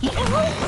Yeah.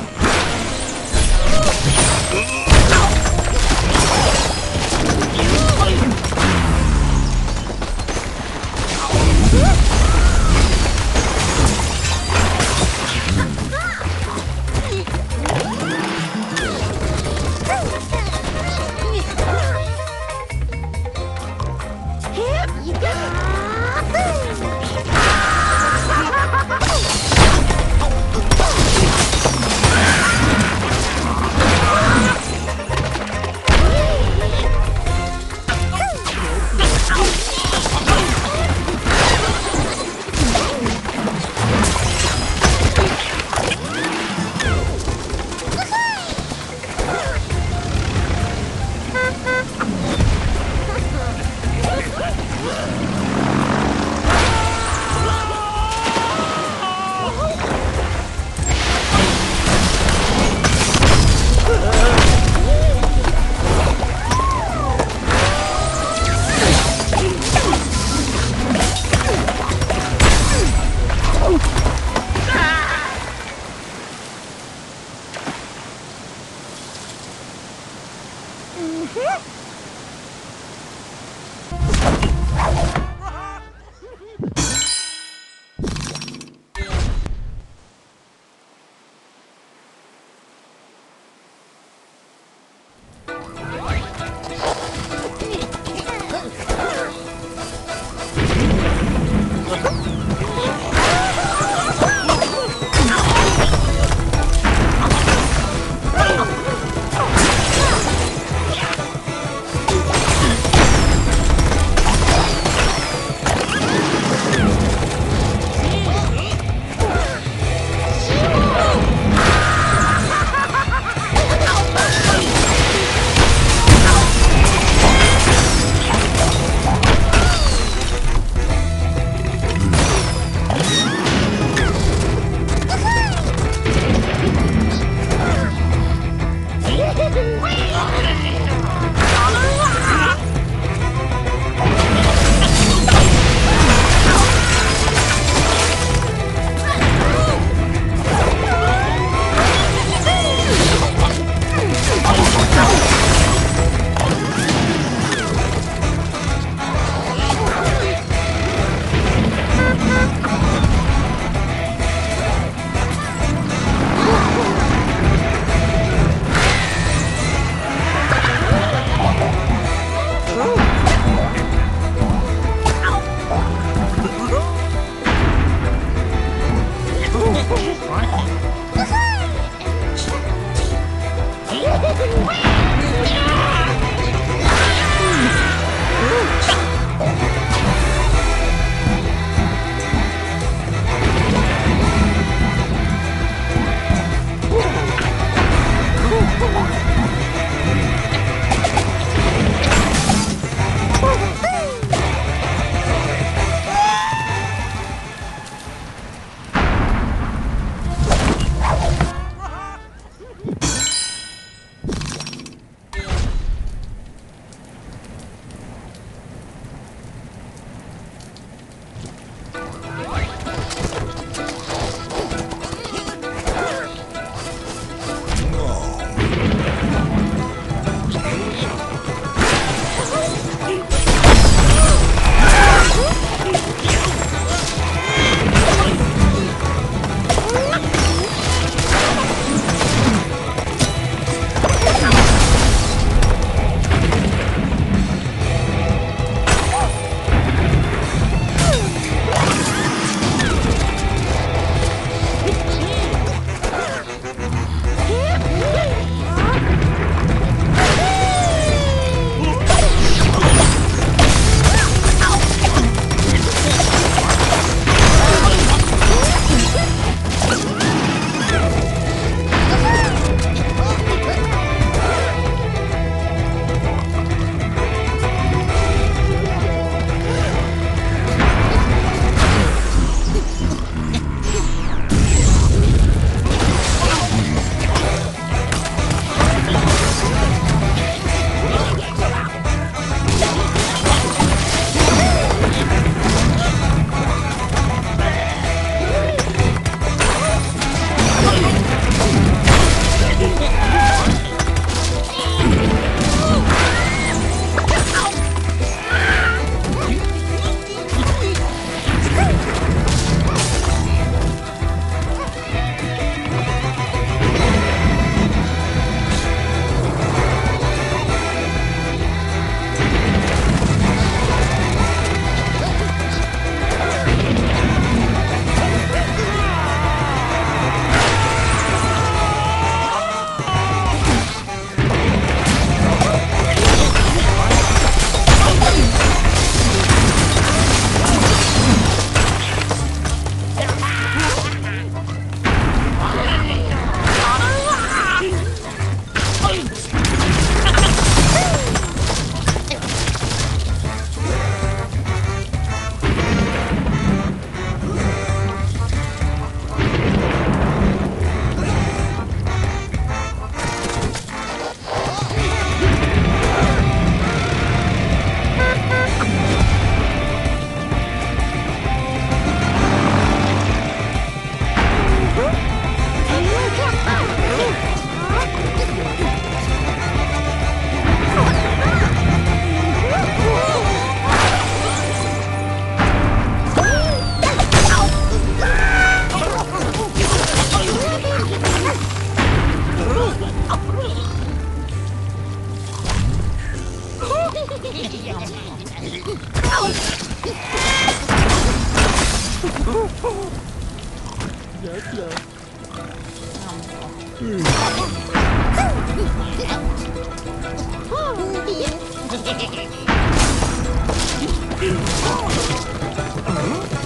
Crikey. yes, yes. Oh.